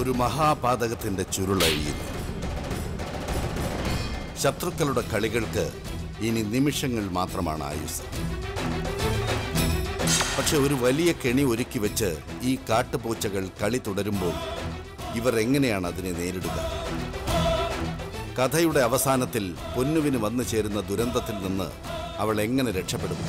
ഒരു മഹാപാതകത്തിന്റെ ചുരുളഴിയുന്നു. ശത്രുക്കളുടെ കളികൾക്ക് ഇനി നിമിഷങ്ങൾ മാത്രമാണ് ആയുസ്. പക്ഷെ ഒരു വലിയ കെണി ഒരുക്കി വെച്ച് ഈ കാട്ടുപൂച്ചകൾ കളി തുടരുമ്പോൾ ഇവർ എങ്ങനെയാണ് അതിനെ നേരിടുക? കഥയുടെ അവസാനത്തിൽ പൊന്നുവിന് വന്നു ചേരുന്ന ദുരന്തത്തിൽ നിന്ന് അവൾ എങ്ങനെ രക്ഷപ്പെടും?